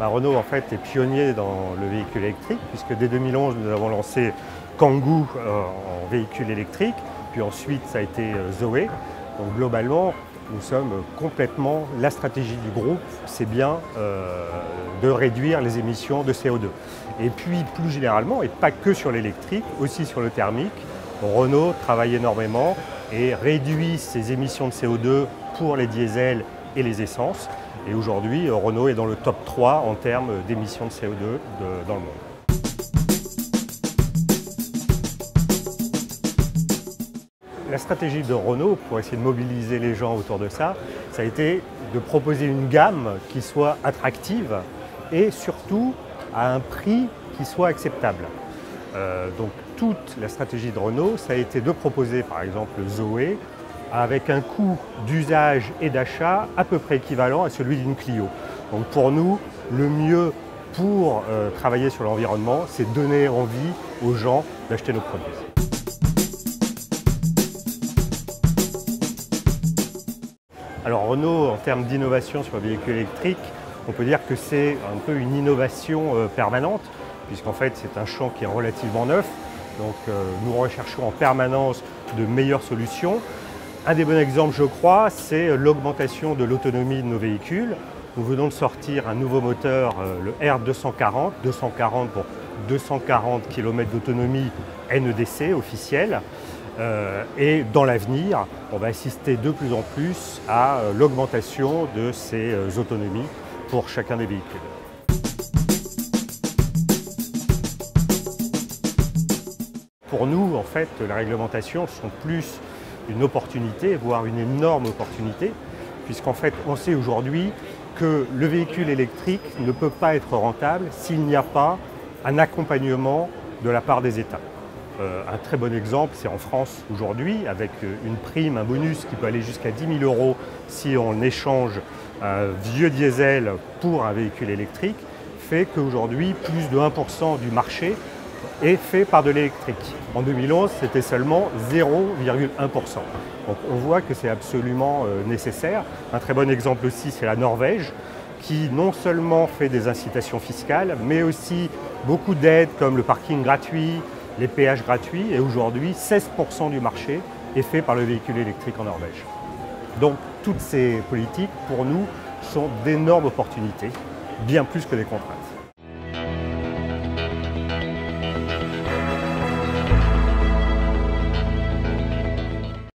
Bah, Renault en fait est pionnier dans le véhicule électrique puisque dès 2011 nous avons lancé Kangoo euh, en véhicule électrique, puis ensuite ça a été euh, Zoé. Donc globalement, nous sommes complètement, la stratégie du groupe, c'est bien euh, de réduire les émissions de CO2. Et puis plus généralement, et pas que sur l'électrique, aussi sur le thermique, Renault travaille énormément et réduit ses émissions de CO2 pour les diesels et les essences. Et aujourd'hui, Renault est dans le top 3 en termes d'émissions de CO2 dans le monde. La stratégie de Renault pour essayer de mobiliser les gens autour de ça, ça a été de proposer une gamme qui soit attractive et surtout à un prix qui soit acceptable. Euh, donc toute la stratégie de Renault, ça a été de proposer par exemple Zoé avec un coût d'usage et d'achat à peu près équivalent à celui d'une Clio. Donc pour nous, le mieux pour euh, travailler sur l'environnement, c'est donner envie aux gens d'acheter nos produits. Alors Renault, en termes d'innovation sur le véhicule électrique, on peut dire que c'est un peu une innovation euh, permanente, puisqu'en fait c'est un champ qui est relativement neuf. Donc euh, nous recherchons en permanence de meilleures solutions. Un des bons exemples, je crois, c'est l'augmentation de l'autonomie de nos véhicules. Nous venons de sortir un nouveau moteur, euh, le R240, 240 pour 240 km d'autonomie NEDC officielle. Euh, et dans l'avenir, on va assister de plus en plus à euh, l'augmentation de ces autonomies pour chacun des véhicules. Pour nous, en fait, les réglementations sont plus une opportunité, voire une énorme opportunité, puisqu'en fait on sait aujourd'hui que le véhicule électrique ne peut pas être rentable s'il n'y a pas un accompagnement de la part des États. Euh, un très bon exemple, c'est en France aujourd'hui, avec une prime, un bonus qui peut aller jusqu'à 10 000 euros si on échange un vieux diesel pour un véhicule électrique, fait qu'aujourd'hui, plus de 1% du marché est fait par de l'électrique. En 2011, c'était seulement 0,1%. Donc on voit que c'est absolument euh, nécessaire. Un très bon exemple aussi, c'est la Norvège, qui non seulement fait des incitations fiscales, mais aussi beaucoup d'aides comme le parking gratuit, les péages gratuits. Et aujourd'hui, 16% du marché est fait par le véhicule électrique en Norvège. Donc toutes ces politiques, pour nous, sont d'énormes opportunités, bien plus que des contraintes.